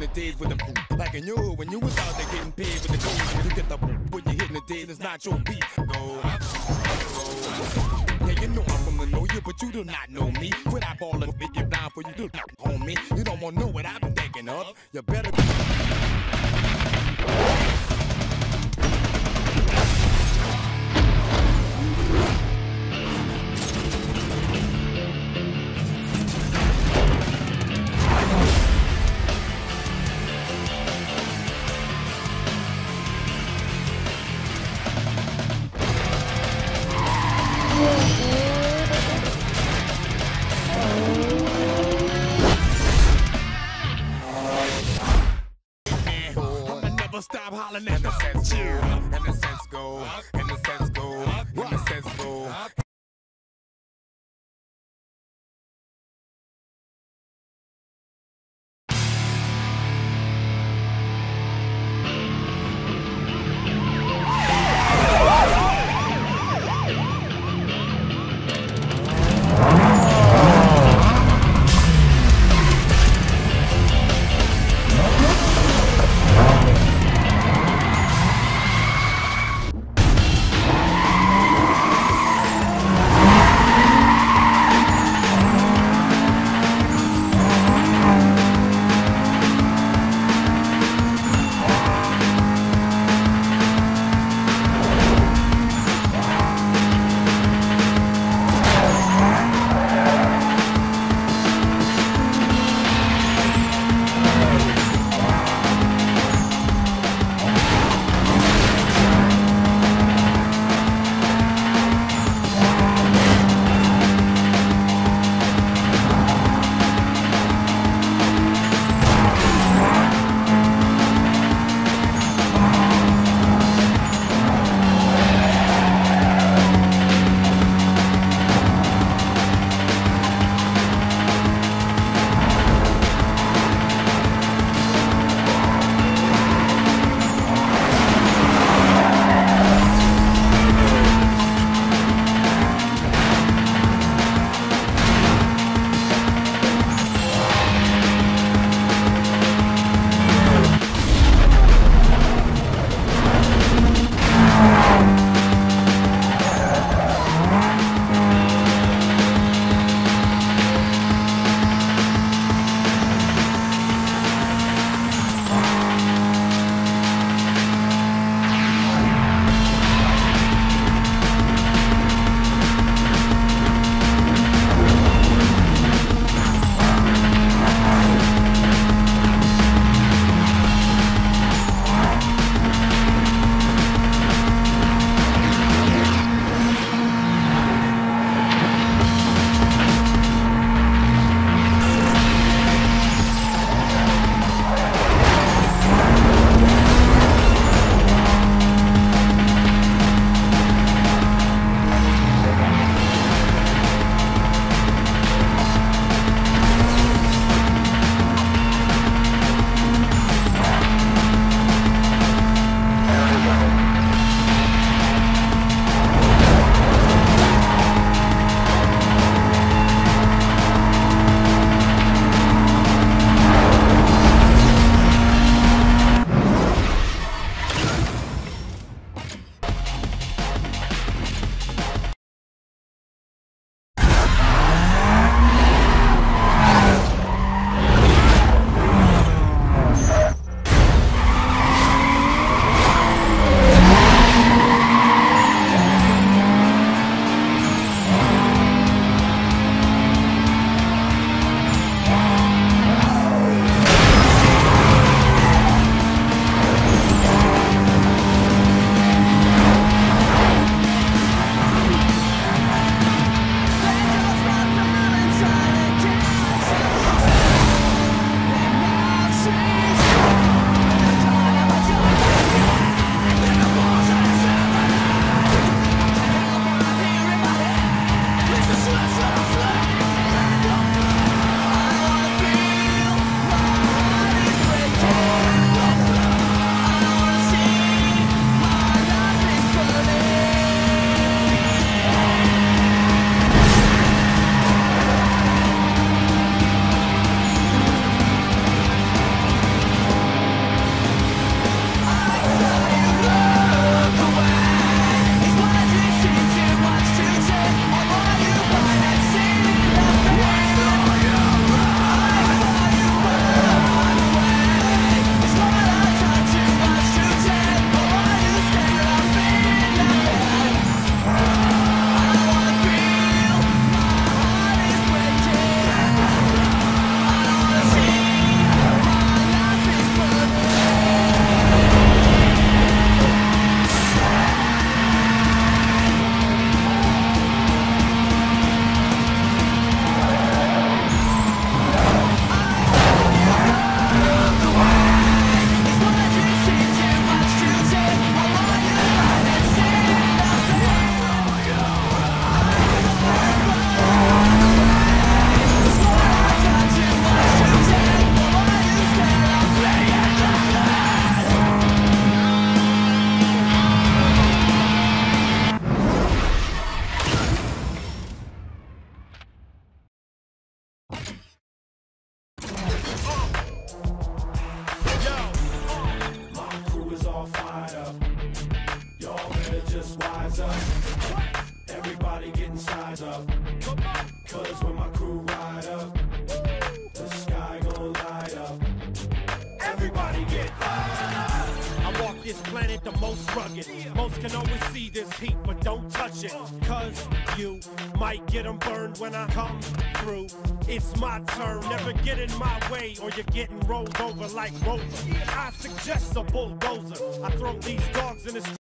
in the days with the like in you when you was out there getting paid with the gold. You get the when you hitting the days, it's not your beat. No. Yeah, you know I'm from the know you, but you do not know me. When I ball and make it blind for you, do not on me. You don't want to know what I've been thinking of. You better. At the chill. Everybody getting sized up. Cause when my crew planet the most rugged. Most can always see this heat, but don't touch it. Cause you might get them burned when I come through. It's my turn, never get in my way, or you're getting rolled over like Rover. I suggest a bulldozer. I throw these dogs in the street.